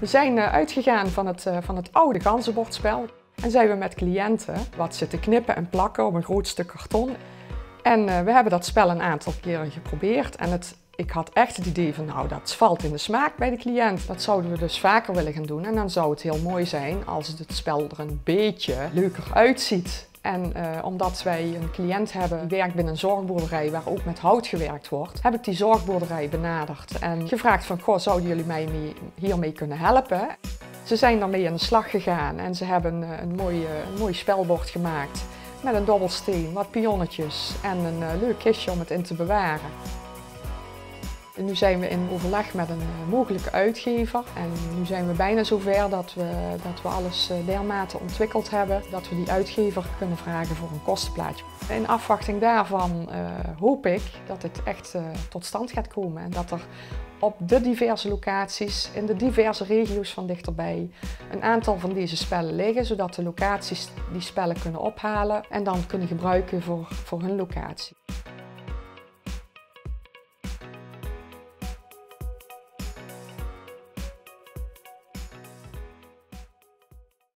We zijn eh, uitgegaan van het, eh, van het oude ganzenbordspel en zijn we met cliënten wat zitten knippen en plakken op een groot stuk karton. En eh, we hebben dat spel een aantal keren geprobeerd en het, ik had echt het idee van nou dat valt in de smaak bij de cliënt. Dat zouden we dus vaker willen gaan doen en dan zou het heel mooi zijn als het spel er een beetje leuker uitziet. En uh, omdat wij een cliënt hebben die werkt binnen een zorgboerderij waar ook met hout gewerkt wordt, heb ik die zorgboerderij benaderd en gevraagd van, goh, zouden jullie mij mee, hiermee kunnen helpen? Ze zijn daarmee aan de slag gegaan en ze hebben een, een, mooi, een mooi spelbord gemaakt met een dobbelsteen, wat pionnetjes en een leuk kistje om het in te bewaren. Nu zijn we in overleg met een eh, mogelijke uitgever. En nu zijn we bijna zover dat we, dat we alles eh, dermate ontwikkeld hebben dat we die uitgever kunnen vragen voor een kostenplaatje. In afwachting daarvan uh, hoop ik dat het echt tot stand gaat komen en dat er op de diverse locaties, in de diverse regio's van dichterbij, een aantal van deze spellen liggen, zodat de locaties die spellen kunnen ophalen en dan kunnen gebruiken voor, voor hun locatie.